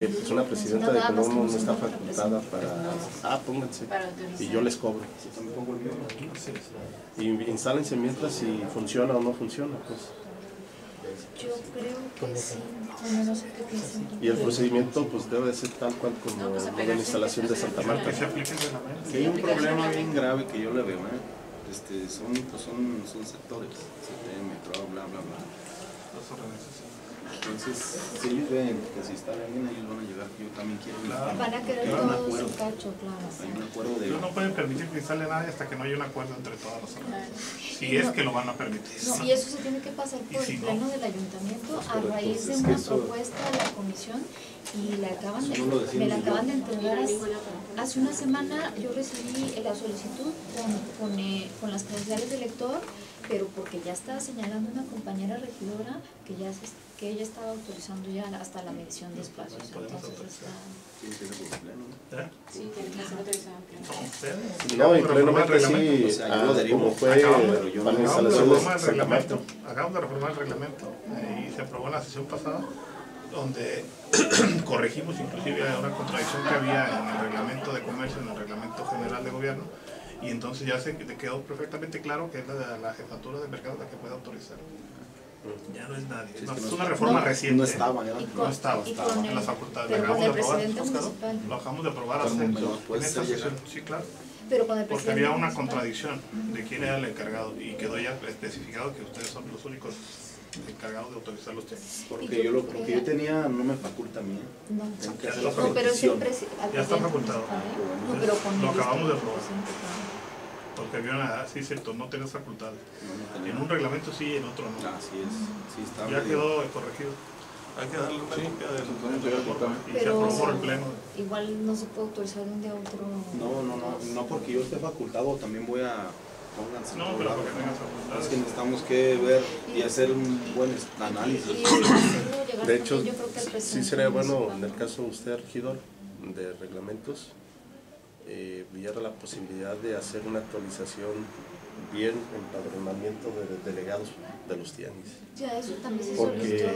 Eh, Pues una presidenta de Colombia no está facultada para... Ah, pónganse. Y yo les cobro. Y instálense mientras si funciona o no funciona, pues. Yo creo que sí. Bueno, no sé qué piensan. Y el procedimiento pues debe de ser tal cual como de la instalación de Santa Marta. Que hay un problema bien grave que yo le veo, ¿eh? Este, son, pues son, son sectores, CTM, bla, bla, bla, bla. Entonces, si ellos ven que si está bien, ellos van a llegar, yo también quiero la Van a querer Hay un todo acuerdo, su cacho, claro. hay un acuerdo de... Ellos no pueden permitir que instale nadie hasta que no haya un acuerdo entre todas las zonas. Si es que lo van a permitir. No, y eso se tiene que pasar por si el no. pleno del ayuntamiento a correcto, raíz de una eso- propuesta de la comisión y la acaban de, no me la acaban de entregar hace, hace una semana yo recibí la solicitud con, con, eh, con las credenciales del lector pero porque ya estaba señalando una compañera regidora que ya se- que ella estaba autorizando ya hasta la medición de espacios entonces está Sí, pleno. ¿Eh? Sí, tiene que ser autorizado en pleno. No, y Acabamos de reformar el plenamente reglamento. sí, sea, yo ah, como fue para instalación de Marta. reglamento, acabamos de reformar el reglamento y se aprobó en la sesión pasada donde corregimos inclusive una contradicción que había en el reglamento de comercio, en el reglamento general de gobierno y entonces ya se te quedó perfectamente claro que es la, la jefatura de mercado la que puede autorizar. Ya no es nadie, Sí, es no, es una reforma No, reciente. No estaba, ya Y No con- estaba, estaba con en facultades. pero Lo con acabamos de aprobar. Lo acabamos de aprobar hace, llegar. Sí, claro. pero con el Porque había una municipal. contradicción de quién era el encargado y quedó ya especificado que ustedes son los únicos encargados de autorizar los temas. Porque yo lo, lo que yo tenía no me faculta a mí, ¿eh? No, pero es al Ya está facultado. ¿eh? Ah, No, pero con Lo acabamos de aprobar. Porque había una, sí, cierto, no tenés facultades. No, no tenía. En un reglamento sí, en otro no. Así es, sí está Ya quedó corregido. Hay que darle una Sí, copia del y se aprobó por el pleno. igual no se puede autorizar de un día a otro. No, no, no, no porque yo esté facultado también voy a... Pónganse No, pero hablar. porque tengas Es facultades. que necesitamos que ver y hacer un buen es- análisis. De hecho, que sí sería bueno, en el caso de usted, regidor, de reglamentos, eh, viera la posibilidad de hacer una actualización bien empadronamiento de delegados de los tianguis. Ya, eso también se Porque solicitó.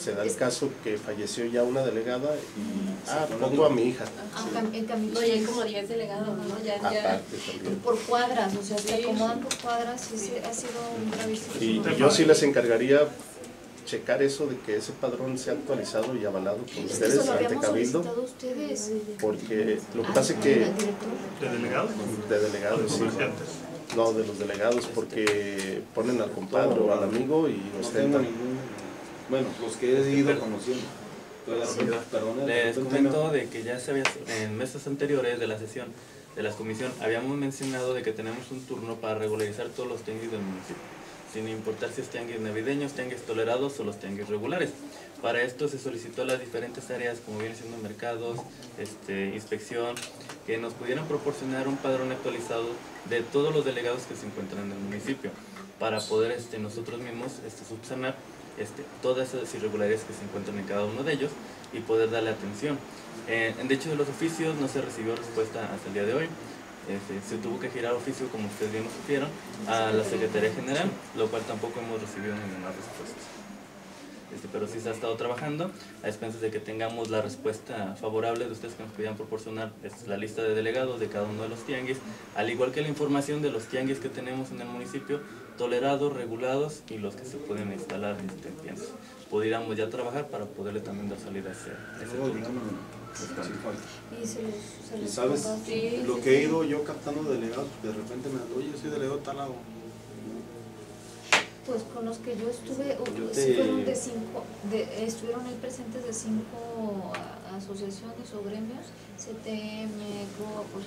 se da el caso que falleció ya una delegada y, ah, pongo a mi hija. Ah, cam- en Camilo No, y hay sí. como 10 delegados, ¿no? Ya, ya. Aparte también. Por cuadras, o sea, se Sí. acomodan por cuadras y sí, ha sido un gravísimo. Y yo sí les encargaría checar eso de que ese padrón sea actualizado y avalado por eso ustedes lo ante Cabildo, ustedes. porque lo que Ah, pasa es que. ¿De delegados? de no de los delegados, porque ponen al compadre o al amigo y No tengo ostentan. ningún... Bueno, los que he ido conociendo. De Les comento me- de que ya se había, en meses anteriores de la sesión de la comisión habíamos mencionado de que tenemos un turno para regularizar todos los tianguis del municipio, sin importar si es tianguis navideños, tianguis tolerados o los tianguis regulares. Para esto se solicitó a las diferentes áreas, como viene siendo mercados, este, inspección, que nos pudieran proporcionar un padrón actualizado de todos los delegados que se encuentran en el municipio, para poder este, nosotros mismos este, subsanar todas esas irregularidades que se encuentran en cada uno de ellos y poder darle atención. Eh, de hecho de los oficios no se recibió respuesta hasta el día de hoy. Este, se tuvo que girar oficio, como ustedes bien supieron, a la Secretaría General, lo cual tampoco hemos recibido ninguna respuesta. Este, pero sí se ha estado trabajando a expensas de que tengamos la respuesta favorable de ustedes que nos pudieran proporcionar la lista de delegados de cada uno de los tianguis, al igual que la información de los tianguis que tenemos en el municipio, tolerados, regulados y los que se pueden instalar este, en tiendas. Pudiéramos ya trabajar para poderle también dar salida a ese, a ese Y se los, se los sabes. Sí, lo sí, que he ido yo captando delegados, de repente me oye, yo soy delegado de tal lado. Pues con los que yo estuve, Yo sí te- fueron de cinco, de, estuvieron ahí presentes de cinco asociaciones o gremios, CTM, grupos,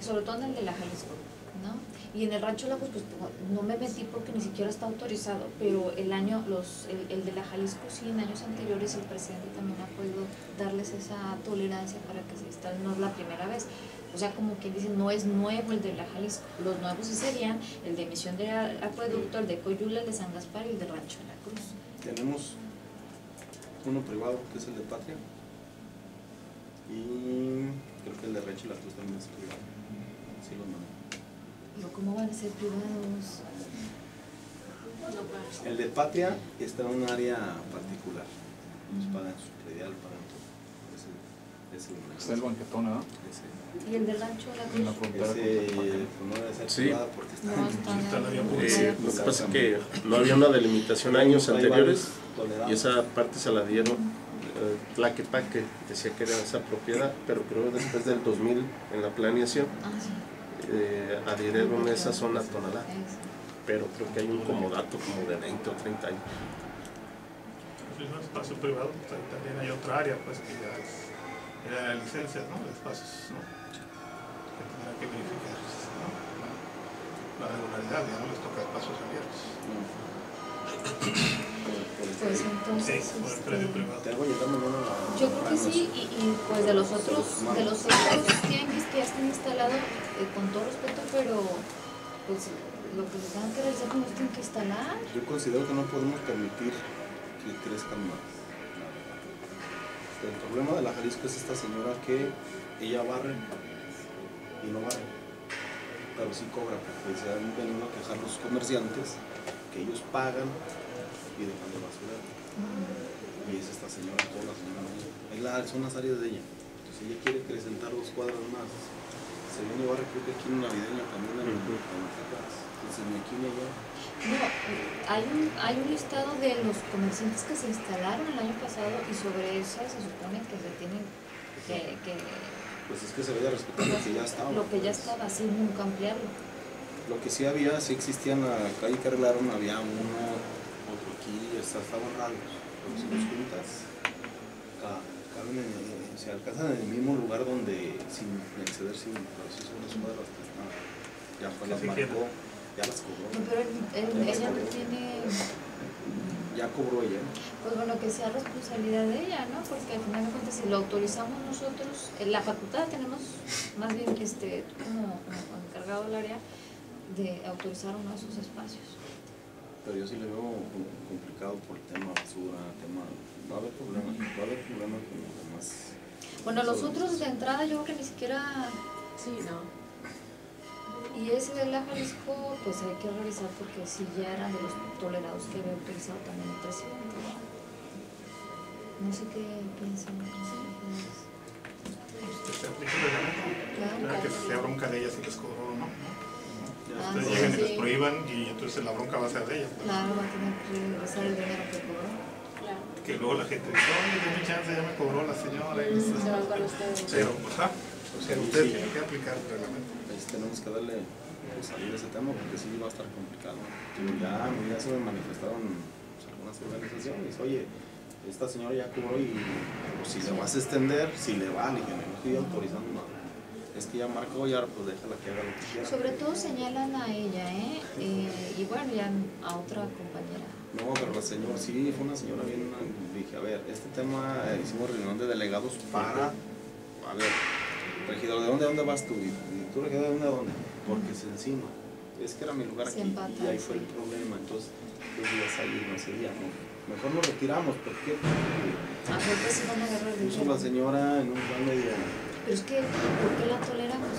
sobre todo en el de la Jalisco, ¿no? Y en el Rancho Lagos, pues no me metí porque ni siquiera está autorizado, pero el año, los, el, el de la Jalisco sí, en años anteriores el presidente también ha podido darles esa tolerancia para que se instalen, no es la primera vez. O sea, como quien dice, no es nuevo el de la Jalisco. Los nuevos sí serían el de emisión de acueducto, el de Coyula, el de San Gaspar y el de Rancho La Cruz. Tenemos uno privado, que es el de Patria. Y creo que el de Rechi y la Cruz también es privado. Sí, lo mando. Pero ¿cómo van a ser privados? El de Patria está en un área particular. Nos pagan su predial, pagan todo. Ese- Ese, Es el banquetón, ¿verdad? Y el del rancho, la En la frontera ese, con pues no debe ser Sí. privada porque está No, está Está en la vía en- pública. Eh, lo que pasa es que no había una delimitación años anteriores y esa parte se la dieron eh, Tlaquepaque, decía que era esa propiedad, pero creo después del 2000 en la planeación Ah, sí. Eh, adhirieron esa zona tonalá, pero creo que hay un comodato como de 20 o 30 años. Si es un espacio privado, pues, también hay otra área, pues que ya es era licencias, ¿no? De espacios, ¿no? Que tendrá que verificar ¿no? la, la regularidad, digamos, les toca espacios abiertos. Pues entonces, por el este, la- yo creo que sí, y, y pues de los otros, de los otros tianguis que ya están instalados, eh, con todo respeto, pero pues lo que se tengan que realizar no los tienen que instalar. Yo considero que no podemos permitir que crezcan más. El problema de la Jalisco es esta señora que ella barre y no barre, pero sí cobra, porque se han venido a quejar los comerciantes que ellos pagan y dejan de basurar. Y es esta señora, toda la señora. Son las áreas de ella. Entonces ella quiere acrecentar dos cuadras más. Se viene a barre, creo que aquí en Navideña también en, Ujú. en las casas. Entonces ni aquí ni allá. No, hay un, hay un listado de los comerciantes que se instalaron el año pasado y sobre eso se supone que se tienen que, que Pues es que se debe respetar lo que ya estaba. lo que ya pues. estaba, sin nunca ampliarlo. Lo que sí había, sí existía en la calle que arreglaron, había uno, otro aquí, hasta estaban raros. Pero si los juntas, ca- caben en el- se alcanzan en el mismo lugar donde, sin exceder, sin, pero sí son las cuadras que están, ya fue las marcó, ya las cobró, No, pero ella no tiene, ya cobró ella. pues bueno, que sea responsabilidad de ella, ¿no? Porque al final de cuentas, si lo autorizamos nosotros, eh, la facultad tenemos más bien este, tú como, como encargado del área de autorizar uno de esos espacios. Pero yo sí le veo com- complicado por el tema basura, tema, va a haber problemas, va a haber problemas con los demás. Bueno, los otros de entrada yo creo que ni siquiera Sí, no. Y ese de la Jalisco, pues hay que revisar porque si ya era de los tolerados que había utilizado también el presidente. No sé qué piensan ustedes. Que se aplique el reglamento. Que sea bronca de ellas si les cobró o no. Ya Ah, sí, llegan y sí. les prohíban y entonces la bronca va a ser de ellas. pues. Claro, va a tener que regresar el dinero que cobró. Que luego la gente dice, oye, denme chance, ya me cobró la señora. y Se van con ustedes. Pero, ajá, o sea, ustedes tienen que aplicar el reglamento. Pues tenemos que darle pues, salida a ese tema porque sí va a estar complicado. Ya, ya se me manifestaron pues, algunas organizaciones, oye, esta señora ya cobró y pues, si le vas a extender, si le va, le dije, no estoy autorizando nada. Es que ya marcó, ya pues déjala que haga lo que quiera. Sobre todo señalan a ella, ¿eh? Eh, y bueno, ya a otra compañera. No, pero la señora, sí, fue una señora bien, dije, a ver, este tema, eh, hicimos reunión de delegados para, a ver, regidor, ¿de dónde, a dónde vas tú? Y, y tú, regidor, ¿de dónde, a dónde? Porque se encima, es que era mi lugar aquí, y ahí fue el problema, entonces, dos días ahí, no ese día, no, mejor nos retiramos, ¿por qué? Porque A ver, pues si van a agarrar el puso la señora en un plan medio, Pero es que, ¿por qué la toleramos?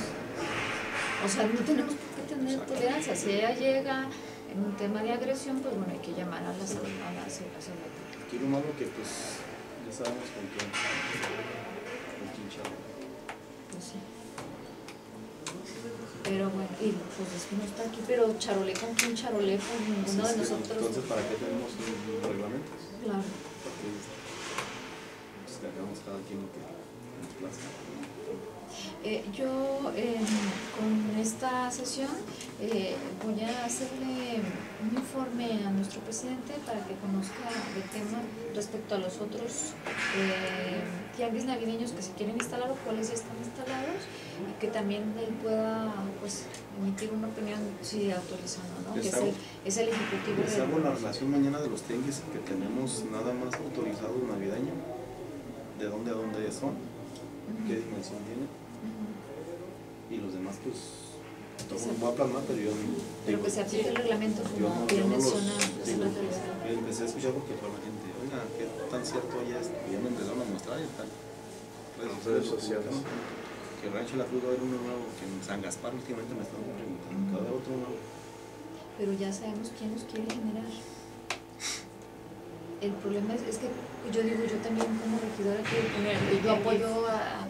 O sea, no tenemos por qué tener tolerancia. Si ella llega en un tema de agresión, pues bueno, hay que llamar a la salud, a la seguridad. quiero más lo que pues, ya sabemos con quién, con quién. Pues sí. Pero bueno, y pues es que no está aquí, pero charolé con quién charolé, con ninguno Pues de nosotros. Entonces, ¿para qué tenemos un, un reglamento? Claro. Porque pues, que hagamos cada quien lo que nos plazca. Eh, yo eh, con esta sesión eh, voy a hacerle un informe a nuestro presidente para que conozca el tema respecto a los otros eh, tianguis navideños que se quieren instalar o cuáles ya están instalados y que también él pueda pues emitir una opinión si autorizan o no, que es el, es el ejecutivo Les hago la relación mañana de los tenguis que tenemos nada más autorizado navideño. ¿De dónde a dónde son? ¿Qué dimensión tiene? Y los demás, pues, todo Exacto. voy a plasmar, pero yo no. Pero que se aplique el reglamento yo como no, bien yo menciona de Estado. empecé a escuchar porque toda la gente, oiga, ¿qué tan cierto ya es? Y ya me empezaron a mostrar y tal. Redes sociales. Que Rancho La Cruz va a haber uno nuevo, que en San Gaspar últimamente me están preguntando, cada vez otro nuevo. pero ya sabemos quién nos quiere generar. El problema es, es que yo digo, yo también como regidora quiero poner, yo apoyo a,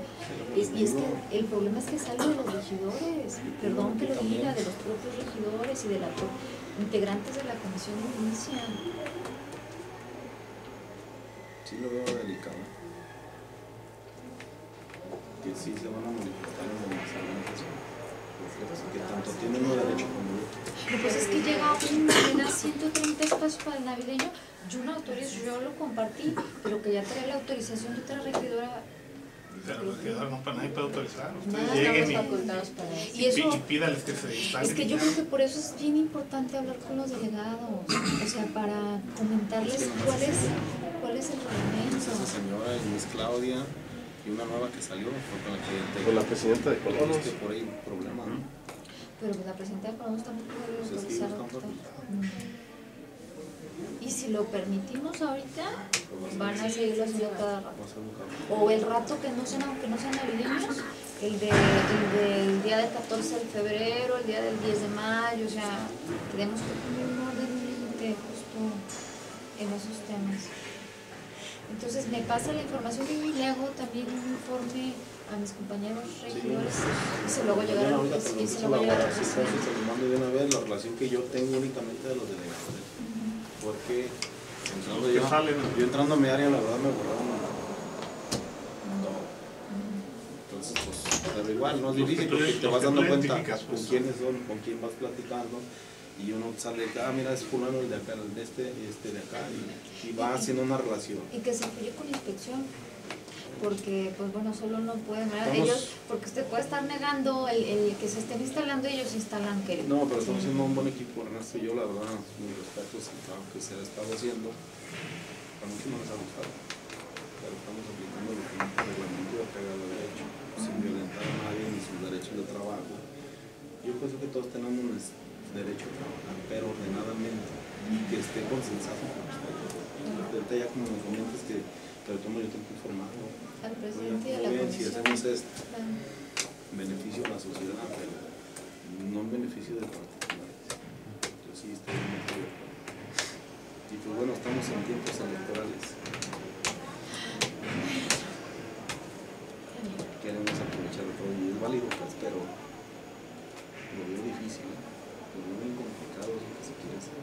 Es- y es que el problema es que sale de los regidores, perdón que lo diga, de los propios regidores y de los integrantes de la comisión de inicia. Sí lo veo delicado. Que sí se van a manifestar los demás que tanto tienen un derecho como pues es que llega un me da 130 espacios para el navideño, yo una autorización, yo lo compartí, pero que ya trae la autorización de otra regidora. Pero los que no para nadie puede autorizar. Ustedes Nada, lleguen y, eso. Y eso, y pídales que se instalen. es que yo creo que por eso es bien importante hablar con los delegados, o sea, para comentarles cuál es, cuál es el Es esa reglamento. señora, y Miss Claudia, y una nueva que salió, fue con la que te Con la presidenta de tuviste por ahí problema, ¿no? Pero pues la presidenta de Colonos tampoco debe Pues es que autorizar. ellos están ahorita. Mm. Y si lo permitimos ahorita, van a seguirlo haciendo cada rato. O el rato que no sean, aunque no sean navideños, el, de, el del día del 14 de febrero, el día del 10 de mayo, o sea, tenemos que poner un orden límite justo en esos temas. Entonces me pasa la información y le hago también un informe a mis compañeros regidores y se lo voy a llegar a de una vez la relación que yo tengo únicamente de los delegados. Porque entrando yo, salen. yo entrando a mi área, la verdad me borraron todo. Entonces, pues, pero igual, no es difícil porque te vas dando cuenta con pues. quiénes son, con quién vas platicando. Y uno sale, ah, mira, es fulano el de acá, el de este, y este de acá, y, y va haciendo una relación. Y que se apoye con inspección. Porque, pues bueno, solo no pueden, ¿verdad? Ellos, porque usted puede estar negando el, el que se estén instalando, ellos instalan que. No, pero estamos haciendo un buen equipo, Ernesto y yo, la verdad, mis respetos al trabajo que se ha estado haciendo. A muchos no les ha gustado, pero estamos aplicando lo que el reglamento de pegado derecho, sin violentar a nadie ni sus derechos de trabajo. Yo pienso que todos tenemos nues- derecho a trabajar, pero ordenadamente, y que esté consensado con ustedes. Ahorita ya como me comentas que, pero tomo yo tengo ¿no? Al presidente y a la bien, si hacemos esto, Claro. beneficio a la sociedad, pero no en beneficio de particulares. Yo sí estoy muy de acuerdo. Y pues bueno, estamos en tiempos electorales. Queremos aprovechar todo y es válido, pues, pero lo veo difícil, ¿eh? lo veo bien complicado lo que se quiere hacer.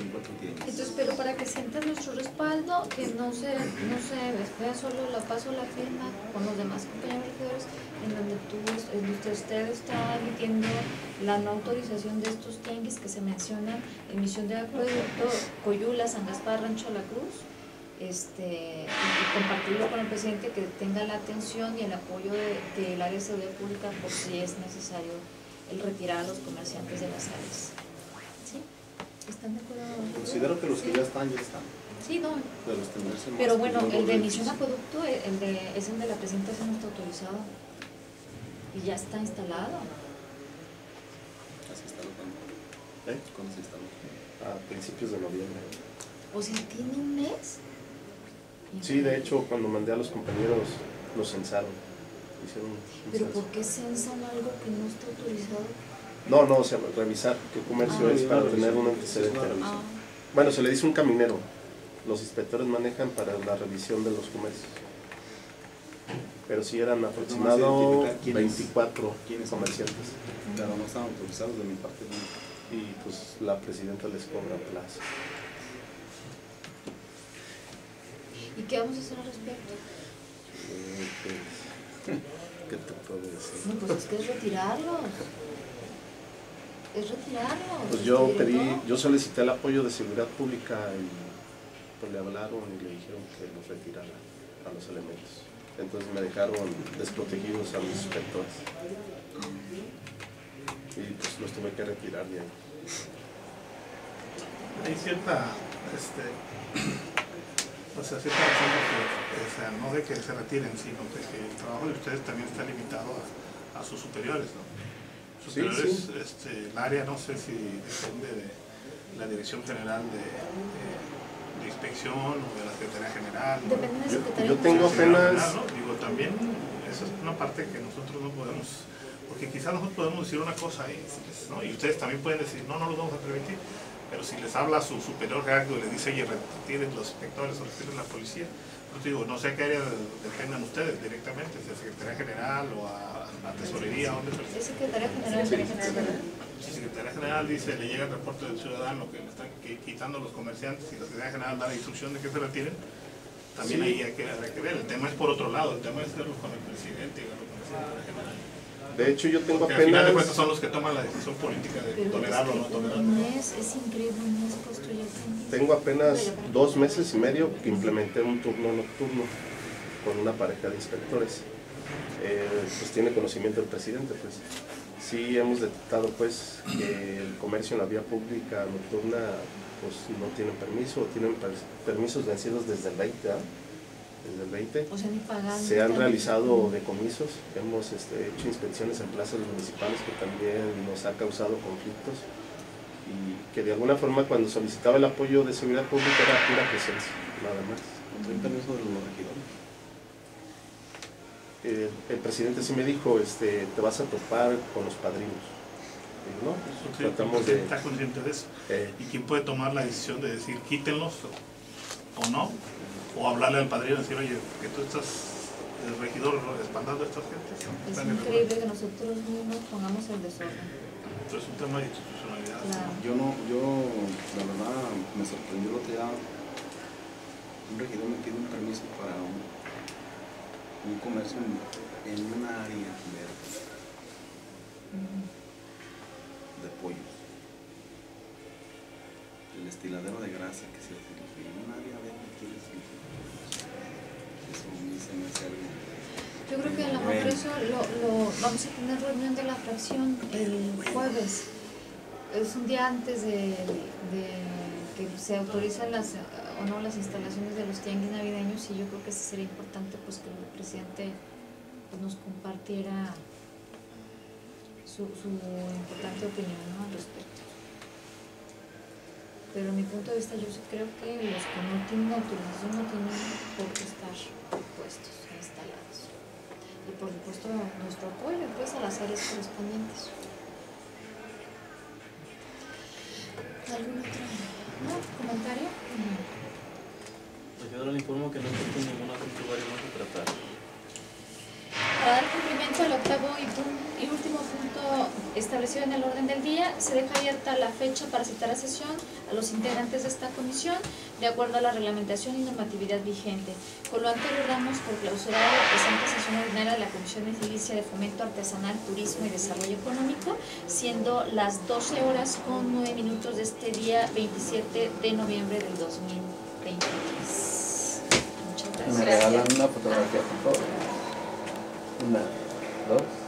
Entonces, pero para que sientan nuestro respaldo, que no se, no se solo la paso la firma con los demás compañeros en donde tú, en donde usted está emitiendo la no autorización de estos tianguis que se mencionan, emisión de acueducto, Coyula, San Gaspar, Rancho La Cruz, este, y compartirlo con el presidente que tenga la atención y el apoyo de- del área de seguridad pública por si es necesario el retirar a los comerciantes de las áreas. ¿Están de acuerdo? Considero que los que ya están, ya están, Sí, no, pero bueno, lo el de emisión acueducto, eh, el de, es el de la presentación no está autorizado. Y ya está instalado. Así está lo cuando, ¿Eh? cuando se instaló. A principios de noviembre. O sea, tiene un mes. Sí, de hecho, cuando mandé a los compañeros, los censaron. Hicieron un Pero censo. ¿por qué censan algo que no está autorizado? No, no, o sea, revisar qué comercio Ah. es para tener un antecedente. Ah, Bueno, se le dice un caminero. Los inspectores manejan para la revisión de los comercios. Pero sí eran aproximado identificar quiénes- 24 quiénes comerciantes. Claro, no estaban autorizados de mi parte. no. Y pues la presidenta les cobra plazo. ¿Y qué vamos a hacer al respecto? Eh, pues, ¿Qué te puedo decir? No, pues es que es retirarlos. Es retirarlos. Pues yo este, pedí, yo solicité el apoyo de seguridad pública y pues le hablaron y le dijeron que los retirara a los elementos. Entonces me dejaron desprotegidos a mis inspectores. Y pues los tuve que retirar de ahí. Hay cierta, este, o sea, cierta razón de que, o sea, no de que se retiren, sino de que el trabajo de ustedes también está limitado a, a sus superiores, ¿no? Superiores, sí. Este, el área no sé si depende de la Dirección General de, de- de Inspección o de la Secretaría General. ¿no? Depende de la Yo- Secretaría yo tengo General. ¿no? Digo, también, esa es una parte que nosotros no podemos, porque quizás nosotros podemos decir una cosa y, ¿no? y ustedes también pueden decir, no, no los vamos a permitir, pero si les habla su superior jerárquico y les dice, oye, retiren los inspectores o retiren la policía, Pues digo, no sé qué área dependan ustedes directamente, si a Secretaría General o a, a Tesorería, ¿dónde se- Es Secretaría General. Si Secretaría General dice, le llega el reporte del ciudadano que le están qui- quitando los comerciantes y la Secretaría General da la instrucción de que se retiren, también Sí. ahí hay que, hay que ver. El tema es por otro lado, el tema es verlo con el presidente y verlo con la Secretaría General. De hecho, yo tengo Porque al final de apenas... cuentas son los que toman la decisión política de Pero tolerarlo o no tolerarlo. mes, es increíble, un mes puesto ya. Tengo apenas dos meses y medio que implementé un turno nocturno con una pareja de inspectores. Eh, pues tiene conocimiento el presidente, pues. Sí hemos detectado pues que el comercio en la vía pública nocturna pues no tienen permiso, o tienen per- permisos vencidos desde el 20, ¿ah? Desde el 20. O sea, ni pagando. Se han realizado decomisos, hemos este, hecho inspecciones en plazas municipales que también nos ha causado conflictos y que de alguna forma cuando solicitaba el apoyo de seguridad pública era pura presencia, nada más. ¿Traen permiso Eh, el presidente sí me dijo, este, te vas a topar con los padrinos. Digo, no, pues, Sí, tratamos de... está consciente de eso. eh, ¿Y quién puede tomar la decisión de decir quítenlos o, o no? O hablarle al padrino y decir, oye, que tú estás, el regidor, espantando a estas gentes. Es increíble que nosotros mismos pongamos el desorden. Esto es un tema de institucionalidad. Claro. Yo no, yo, la verdad, me sorprendió el otro día. Un regidor me pide un permiso para un, un comercio en, en un área verde de pollos. El estiladero de grasa que se dije, En un área verde quieres? Eso a mí se me hace algo. Yo creo que a lo mejor eso lo, lo vamos a tener reunión de la fracción el jueves. Es un día antes de, de se autorizan las o no las instalaciones de los tianguis navideños y yo creo que sería importante pues que el presidente pues, nos compartiera su, su importante opinión al respecto. Pero a mi punto de vista yo sí creo que los que no tienen autorización no tienen por qué estar puestos, instalados y por supuesto nuestro apoyo pues a las áreas correspondientes. ¿Algún otro no, comentario? Regidor, le informo que no existe ningún asunto más a tratar. Para dar cumplimiento al octavo y, y último punto establecido en el orden del día, se deja abierta la fecha para citar a sesión a los integrantes de esta comisión de acuerdo a la reglamentación y normatividad vigente. Con lo anterior damos por clausurada la presente sesión ordinaria de la Comisión Edilicia de Fomento Artesanal, Turismo y Desarrollo Económico, siendo las 12 horas con 9 minutos de este día 27 de noviembre del 2023. Muchas gracias. Me regalan una fotografía, por favor. Una, dos.